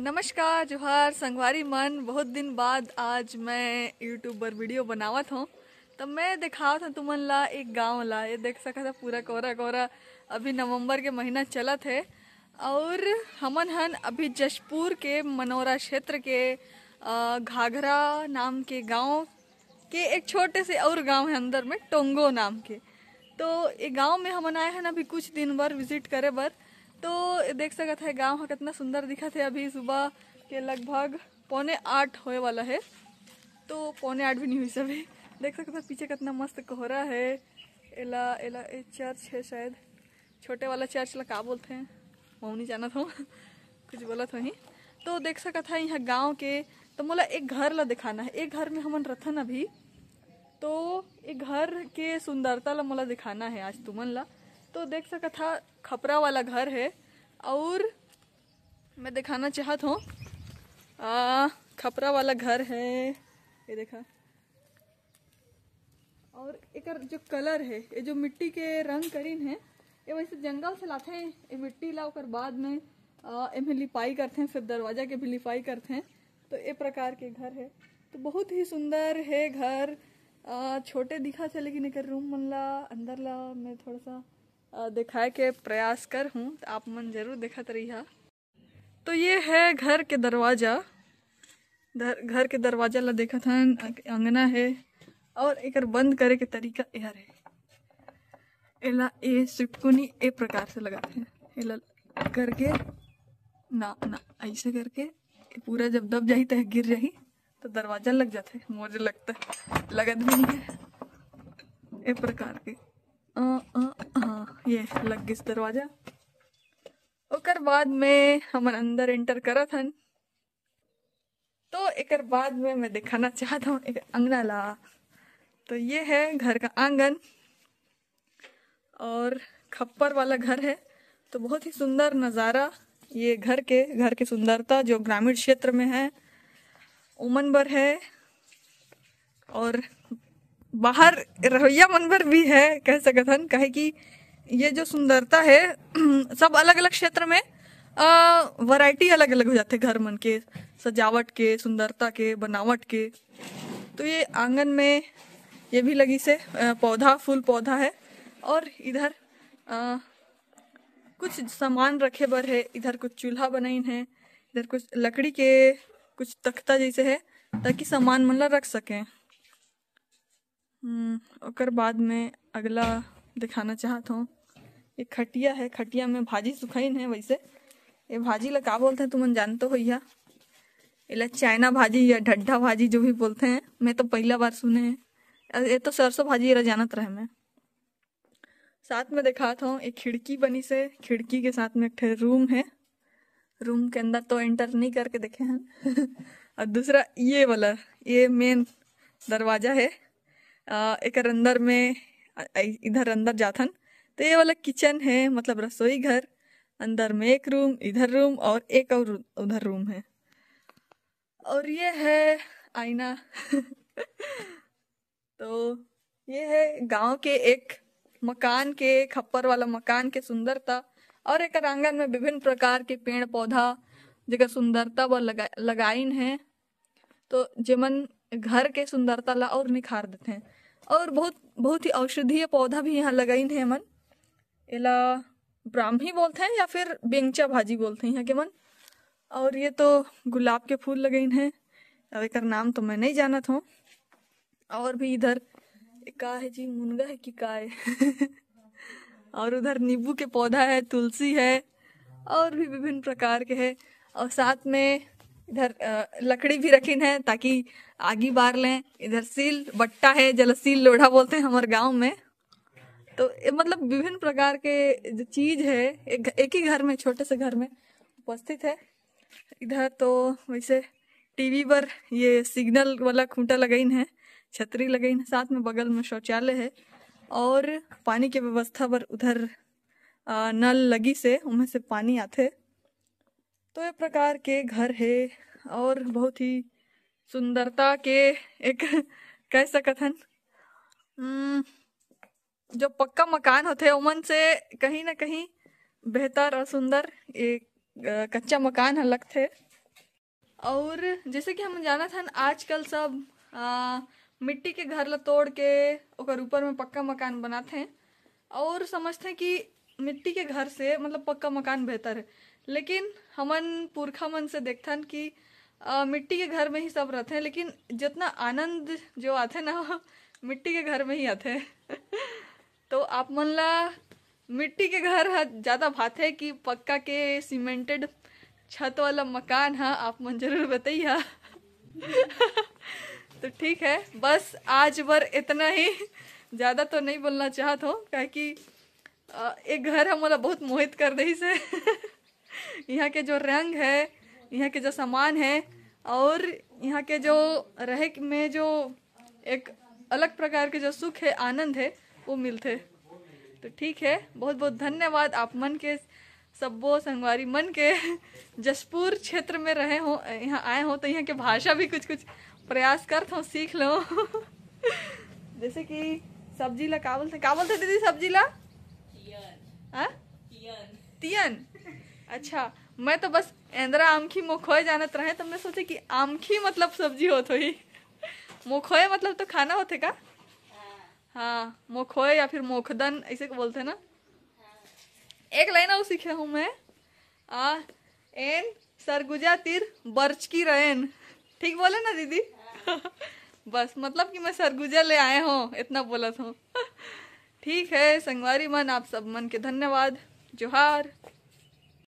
नमस्कार, जोहार, संगवारी मन। बहुत दिन बाद आज मैं यूट्यूब पर वीडियो बनावत हूँ। तब मैं दिखावत हूँ तुमन ला एक गाँव ला। ये देख सकत था पूरा कोरा कोरा। अभी नवंबर के महीना चलत है। और हमन हन अभी जशपुर के मनोरा क्षेत्र के घाघरा नाम के गाँव के एक छोटे से और गाँव है अंदर में, टोंगो नाम के। तो ये गाँव में हमन आए हैं अभी कुछ दिन भर विज़िट करे बर। तो देख सकत है, गाँव ह कितना सुंदर दिखत है अभी सुबह के लगभग पौने आठ होए वाला है। तो पौने आठ भी नहीं हुई सभी। देख सकते हो, पीछे कितना मस्त कोहरा है। एला एला, ए चर्च है शायद। छोटे वाला चर्च ला का बोलते हैं? मैं नहीं जानत हूँ। कुछ बोलत वही तो देख सकत है, यहाँ गाँव के तो मोला एक घर ला दिखाना है। एक घर में हमन रथन अभी। तो एक घर के सुंदरता ला मोला दिखाना है आज तुमन ला। तो देख सका था, खपरा वाला घर है। और मैं दिखाना चाहत हूँ। खपरा वाला घर है। ये देखा। और एक जो कलर है, ये जो मिट्टी के रंग करीन है, ये वैसे जंगल से लाते हैं। ये मिट्टी ला ओकर बाद में एमे लिपाई करते हैं, फिर दरवाज़ा के भी लिपाई करते हैं। तो ये प्रकार के घर है। तो बहुत ही सुंदर है घर। छोटे दिखा थे लेकिन एक रूम मन ला, अंदर ला, मैं थोड़ा सा दिखाए के प्रयास कर हूँ। तो आप मन ज़रूर देखत रही तो ये है घर के दरवाज़ा। दर, घर के दरवाज़ा ला देखत हन अंगना है और एक बंद करे के तरीका यह है। एला ए सिटकुनी ए प्रकार से लगाते हैं। एला करके ना ना ऐसे करके पूरा जब दब जाही तो गिर जाही तो दरवाज़ा लग जाता मुझे लगता है लगत भी नहीं है। ए प्रकार के। ये लग गई दरवाज़ा। ओकर बाद में हमन अंदर एंटर करत हन। तो एकर बाद में मैं दिखाना चाहता हूँ एक अंगना ला। तो ये है घर का आँगन। और खप्पर वाला घर है। तो बहुत ही सुंदर नज़ारा ये घर के, घर की सुंदरता जो ग्रामीण क्षेत्र में है। उमन बर है। और बाहर रवैया मनबर भी है कह सकत हन कहे कि ये जो सुंदरता है सब अलग अलग क्षेत्र में वैरायटी अलग अलग हो जाते घर मन के सजावट के सुंदरता के बनावट के। तो ये आँगन में ये भी लगी से पौधा फूल पौधा है और इधर अ, कुछ सामान रखे बर है इधर कुछ चूल्हा बनाइन है इधर कुछ लकड़ी के कुछ तख्ता जैसे है ताकि सामान मन रख सकें। हम्म, ओकर बाद में अगला दिखाना चाहत हूँ। ये खटिया है खटिया में भाजी सुखाइन है वैसे। ये भाजी ला का बोलते हैं तुमन जानते हो भैया इला चाइना भाजी या ढड्ढा भाजी जो भी बोलते हैं मैं तो पहला बार सुने हैं। ये तो सरसों भाजी ये जानत रहे मैं। साथ में दिखाता हूँ एक खिड़की बनी से खिड़की के साथ में एक रूम है। रूम के अंदर तो एंटर नहीं करके देखे हैं। और दूसरा ये वाला ये मेन दरवाज़ा है। एक अंदर में इधर अंदर जाथन। तो ये वाला किचन है मतलब रसोई घर। अंदर में एक रूम, इधर रूम और एक और उधर रूम है। और ये है आईना। तो ये है गाँव के एक मकान के, खप्पर वाला मकान के सुंदरता। और एक आँगन में विभिन्न प्रकार के पेड़ पौधा जेकर सुंदरता व लगा, लगाइन है। तो जेमन घर के सुंदरता ला और निखार देते हैं। और बहुत बहुत ही औषधीय पौधा भी यहाँ लगाइन है मन। एला ब्राह्मी बोलते हैं या फिर बेंगचा भाजी बोलते हैं यहाँ के मन? और ये तो गुलाब के फूल लगाइन है। अब एक नाम तो मैं नहीं जानत हूँ। और भी इधर का है जी, मुनगा है कि का है? और उधर नींबू के पौधा है, तुलसी है, और भी विभिन्न प्रकार के है। और साथ में इधर लकड़ी भी रखीन है ताकि आगी बार लें। इधर सील बट्टा है जला सील लोढ़ा बोलते हैं हमारे गाँव में। तो मतलब विभिन्न प्रकार के जो चीज़ है एक, एक ही घर में छोटे से घर में उपस्थित है। इधर तो वैसे टीवी पर ये सिग्नल वाला खूंटा लगाइन है छतरी लगाइन है साथ में बगल में शौचालय है। और पानी के व्यवस्था पर उधर नल लगी से उनमें से पानी आते। तो ये प्रकार के घर है और बहुत ही सुंदरता के एक हन। हम्म, जो पक्का मकान होते उमन से कहीं ना कहीं बेहतर और सुंदर एक कच्चा मकान ह लगथे। और जैसे कि हम जाना था आजकल सब आ, मिट्टी के घर ला तोड़ के ओकर ऊपर में पक्का मकान बनाते हैं और समझते हैं कि मिट्टी के घर से मतलब पक्का मकान बेहतर है। लेकिन हमन पुरखा मन से देखथन कि आ, मिट्टी के घर में ही सब रहते हैं लेकिन जितना आनंद जो आते ना मिट्टी के घर में ही आते तो आप मन ला मिट्टी के घर ज़्यादा भाते कि पक्का के सीमेंटेड छत वाला मकान है आप मन ज़रूर बताइए तो ठीक है बस आज बर इतना ही। ज़्यादा तो नहीं बोलना चाहत हो कि एक घर हमारा बहुत मोहित कर दही से। यहाँ के जो रंग है यहाँ के जो सामान है और यहाँ के जो रहे में जो एक अलग प्रकार के जो सुख है आनंद है वो मिलते तो ठीक है बहुत बहुत धन्यवाद आप मन के सब्बो संगवारी मन के जसपुर क्षेत्र में रहे हो यहाँ आए हो तो यहाँ के भाषा भी कुछ कुछ प्रयास कर हो सीख लो। जैसे कि सब्ज़ी ला का बोलते का बोलते दीदी सब्ज़ी ला तियन। तियन। अच्छा मैं तो बस इंदिरा आमखी मोखोए जानत रहे तो मैं सोचे कि आमखी मतलब सब्ज़ी होत ही मोखोए मतलब तो खाना होते का? हाँ मोखोए या फिर मोखदन, ऐसे बोलते ना? एक लाइन और सीखे हूँ मैं। आ, एन सरगुजा तीर बर्च की रैन ठीक बोले ना दीदी? बस मतलब कि मैं सरगुजा ले आए हूँ, इतना बोला था ठीक है, संगवारी मन, आप सब मन के धन्यवाद। जोहार।